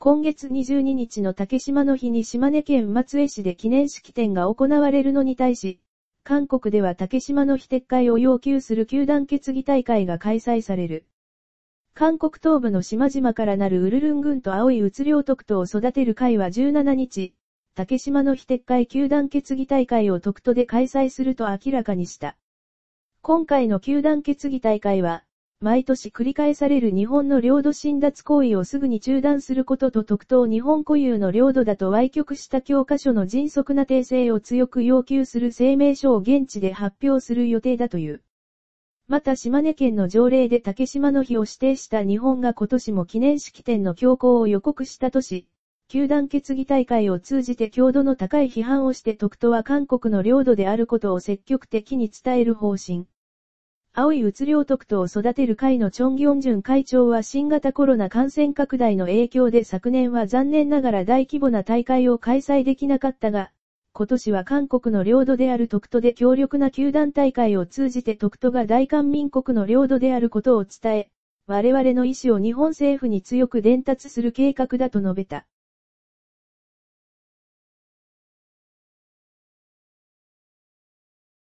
今月22日の竹島の日に島根県松江市で記念式典が行われるのに対し、韓国では竹島の日撤回を要求する球団決議大会が開催される。韓国東部の島々からなるウルルン郡と青い鬱領特都を育てる会は17日、竹島の非撤回球団決議大会を特都で開催すると明らかにした。今回の球団決議大会は、毎年繰り返される日本の領土侵奪行為をすぐに中断することと特等日本固有の領土だと歪曲した教科書の迅速な訂正を強く要求する声明書を現地で発表する予定だという。また島根県の条例で竹島の日を指定した日本が今年も記念式典の強行を予告したとし、球団決議大会を通じて強度の高い批判をして特都は韓国の領土であることを積極的に伝える方針。青い鬱領特都を育てる会のチョン・ギョンジュン会長は新型コロナ感染拡大の影響で昨年は残念ながら大規模な大会を開催できなかったが、今年は韓国の領土である特都で強力な球団大会を通じて特都が大韓民国の領土であることを伝え、我々の意思を日本政府に強く伝達する計画だと述べた。